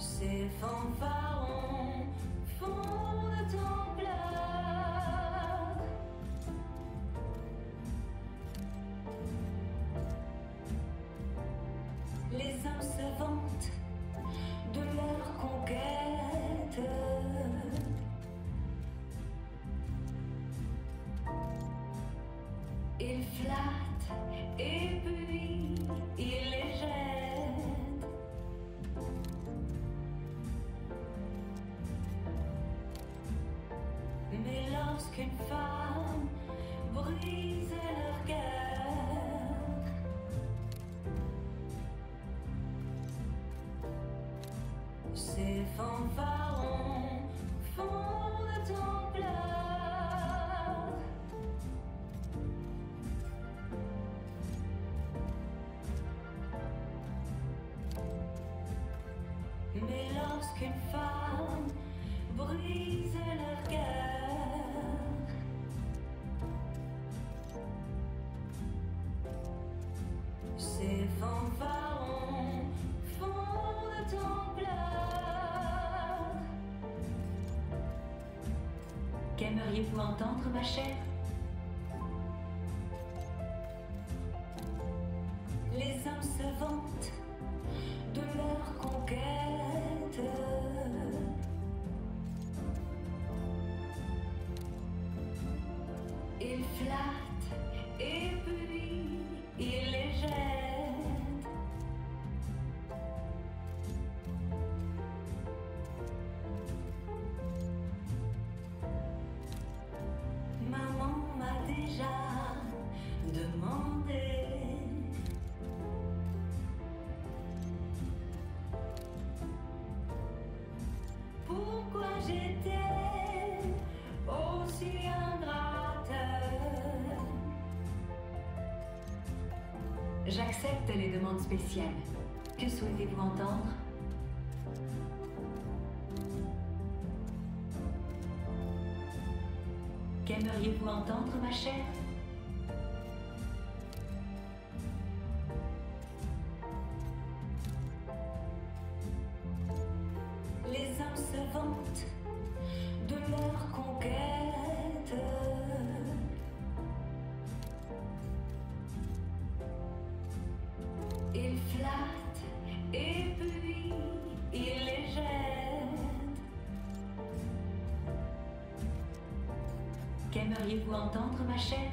Ces fanfarons font de pleurs. Les hommes se vantent de leur conquête. Ils flattent et puis ils lorsqu'une femme brise leur cœur, ces fanfarons font de ton pleurs. Mais lorsqu'une Qu'aimeriez-vous entendre, ma chère? Les hommes se vantent de leur conquête. J'accepte les demandes spéciales. Que souhaitez-vous entendre? Qu'aimeriez-vous entendre, ma chère? Les hommes se vantent Qu'aimeriez-vous entendre, ma chère?